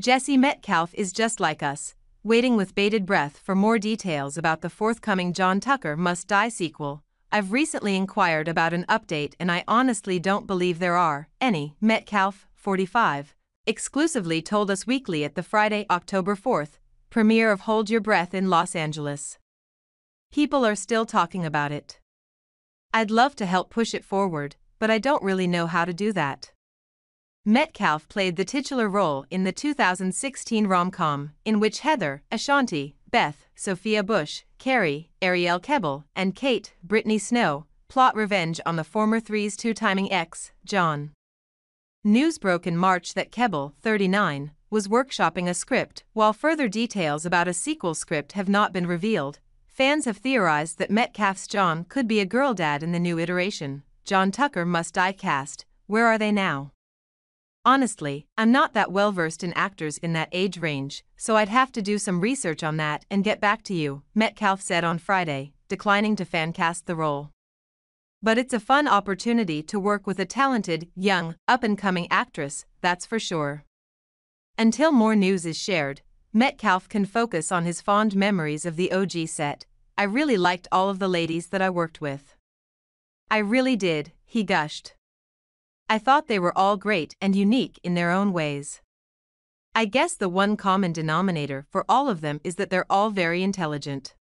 Jesse Metcalfe is just like us, waiting with bated breath for more details about the forthcoming John Tucker Must Die sequel. I've recently inquired about an update and I honestly don't believe there are any. Metcalfe, 45, exclusively told Us Weekly at the Friday, October 4th, premiere of Hold Your Breath in Los Angeles. People are still talking about it. I'd love to help push it forward, but I don't really know how to do that. Metcalfe played the titular role in the 2016 rom-com, in which Heather, Ashanti, Beth, Sophia Bush, Carrie, Arielle Kebbel, and Kate, Brittany Snow, plot revenge on the former Three's two-timing ex, John. News broke in March that Kebbel, 39, was workshopping a script, while further details about a sequel script have not been revealed. Fans have theorized that Metcalfe's John could be a girl dad in the new iteration. John Tucker Must Die cast. Where are they now? Honestly, I'm not that well versed in actors in that age range, so I'd have to do some research on that and get back to you, Metcalfe said on Friday, declining to fan cast the role. But it's a fun opportunity to work with a talented, young, up and coming actress, that's for sure. Until more news is shared, Metcalfe can focus on his fond memories of the OG set. I really liked all of the ladies that I worked with. I really did, he gushed. I thought they were all great and unique in their own ways. I guess the one common denominator for all of them is that they're all very intelligent.